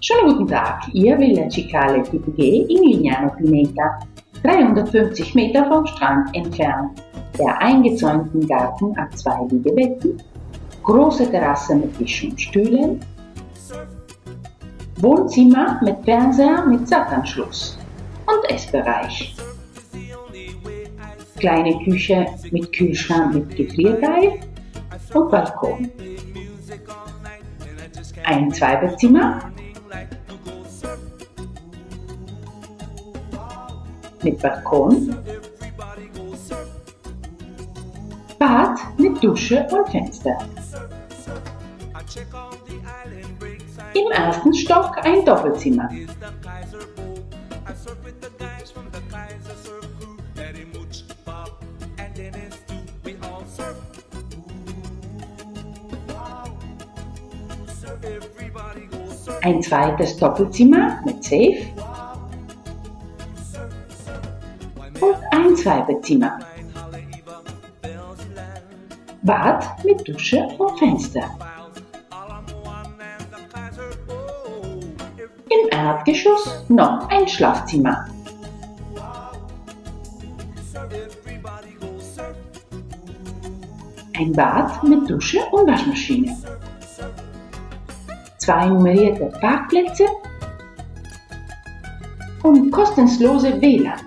Schönen guten Tag, ihr Villa Cicale TPG in Lignano Pineta, 350 Meter vom Strand entfernt. Der eingezäunten Garten hat zwei Liegebetten, große Terrasse mit Tisch und Stühlen, Wohnzimmer mit Fernseher mit Satanschluss und Essbereich. Kleine Küche mit Kühlschrank mit Gefrierteig und Balkon. Ein Zweibettzimmer mit Balkon, Bad mit Dusche und Fenster. Im ersten Stock ein Doppelzimmer. Ein zweites Doppelzimmer mit Safe und ein Zweibettzimmer. Bad mit Dusche und Fenster. Im Erdgeschoss noch ein Schlafzimmer. Ein Bad mit Dusche und Waschmaschine. Zwei nummerierte Parkplätze und kostenlose WLAN.